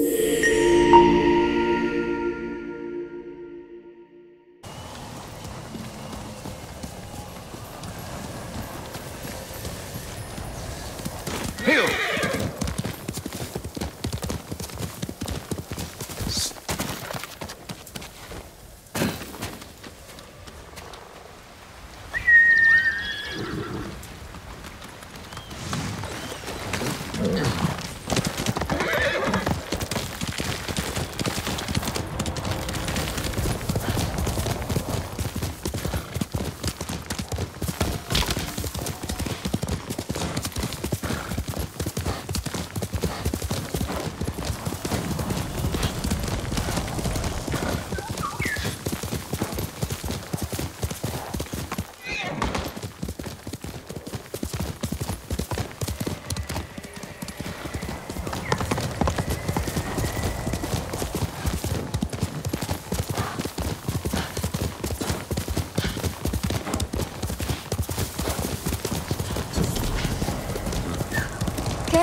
Yeah.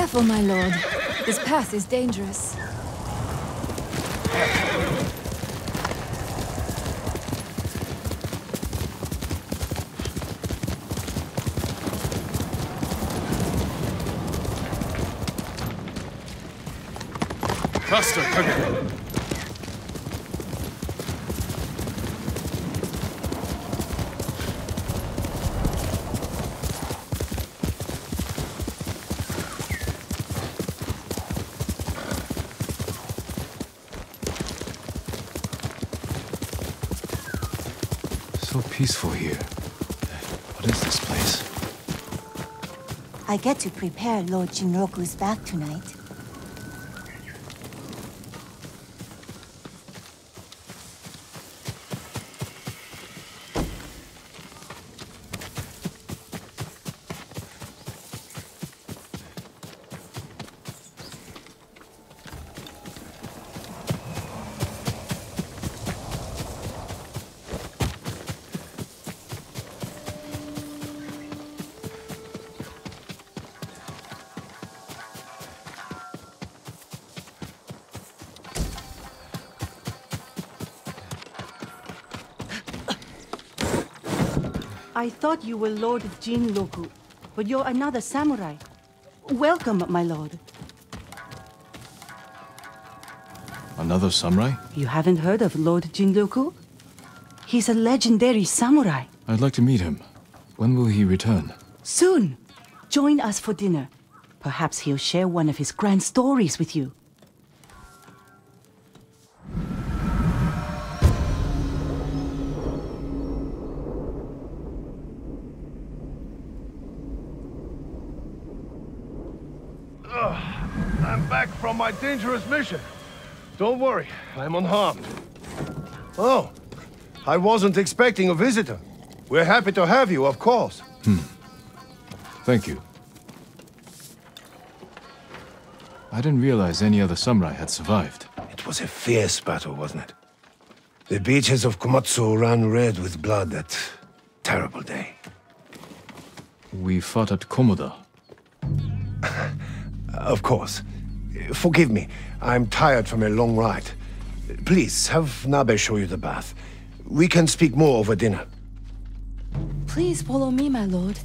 Careful, my lord. This path is dangerous. Faster, Kage! Peaceful here. What is this place? I get to prepare Lord Jinroku's bath tonight. I thought you were Lord Jinroku, but you're another samurai. Welcome, my lord. Another samurai? You haven't heard of Lord Jinroku? He's a legendary samurai. I'd like to meet him. When will he return? Soon, join us for dinner. Perhaps he'll share one of his grand stories with you. Back from my dangerous mission. Don't worry, I'm unharmed. Oh, I wasn't expecting a visitor. We're happy to have you, of course. Hmm. Thank you. I didn't realize any other samurai had survived. It was a fierce battle, wasn't it? The beaches of Komatsu ran red with blood that terrible day. We fought at Komoda. Of course. Forgive me. I'm tired from a long ride. Please, have Nabe show you the bath. We can speak more over dinner. Please follow me, my lord.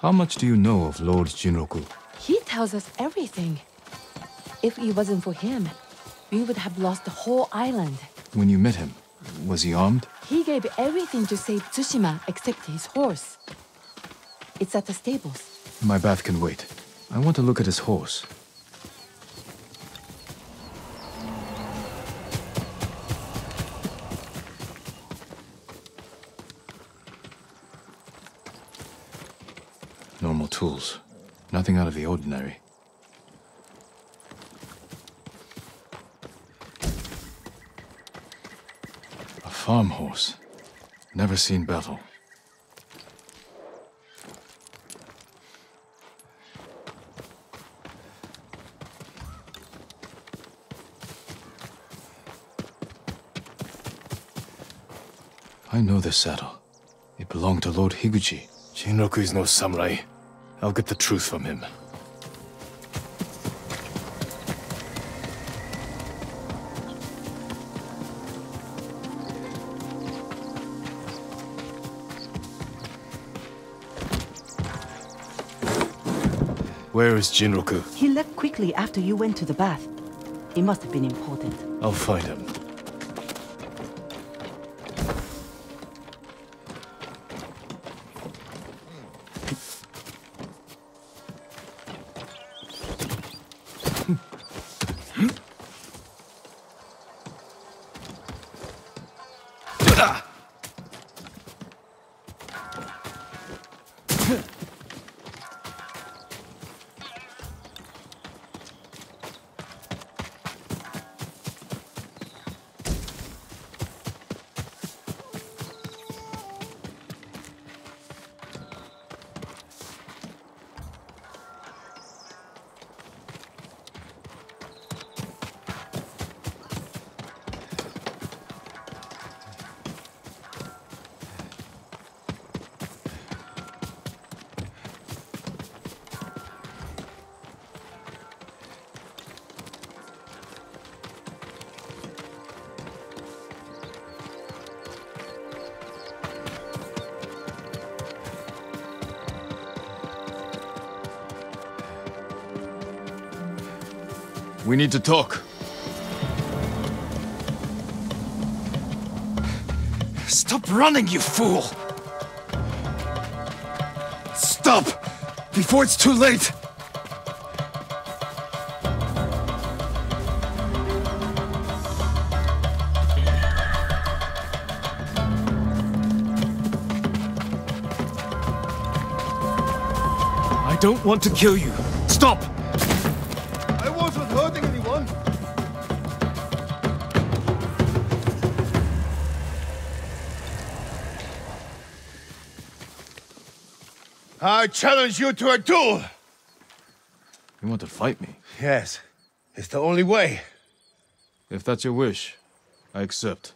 How much do you know of Lord Jinroku? He tells us everything. If it wasn't for him, we would have lost the whole island. When you met him, was he armed? He gave everything to save Tsushima except his horse. It's at the stables. My bath can wait. I want to look at his horse. Normal tools. Nothing out of the ordinary. Farm horse. Never seen battle. I know this saddle. It belonged to Lord Higuchi. Jinroku is no samurai. I'll get the truth from him. Where is Jinroku? He left quickly after you went to the bath. It must have been important. I'll find him. Hmm? We need to talk. Stop running, you fool! Stop! Before it's too late! I don't want to kill you. Stop! I challenge you to a duel. You want to fight me? Yes, it's the only way. If that's your wish, I accept.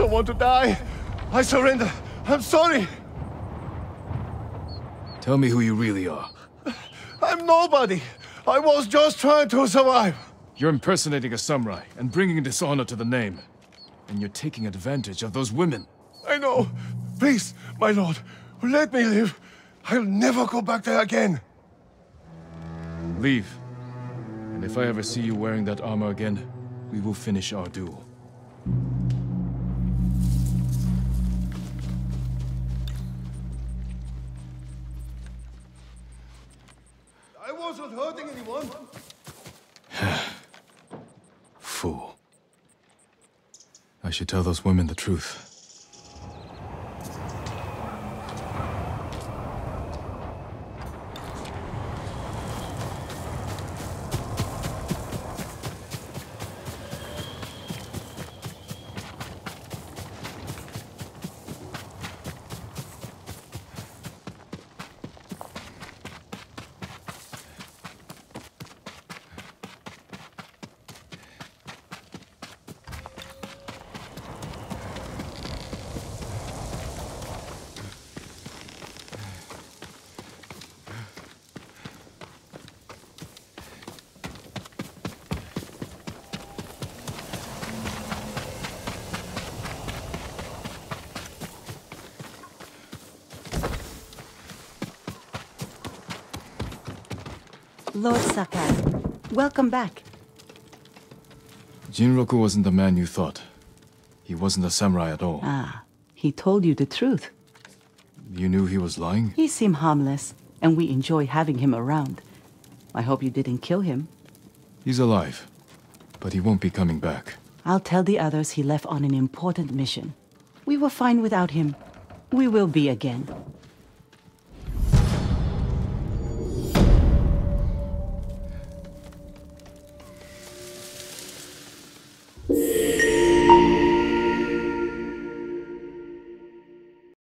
Don't want to die. I surrender. I'm sorry. Tell me who you really are. I'm nobody. I was just trying to survive. You're impersonating a samurai and bringing dishonor to the name. And you're taking advantage of those women. I know. Please, my lord, let me live. I'll never go back there again. Leave. And if I ever see you wearing that armor again, we will finish our duel. I should tell those women the truth. Lord Sakai, welcome back. Jinroku wasn't the man you thought. He wasn't a samurai at all. Ah, he told you the truth. You knew he was lying? He seemed harmless, and we enjoy having him around. I hope you didn't kill him. He's alive. But he won't be coming back. I'll tell the others he left on an important mission. We were fine without him. We will be again.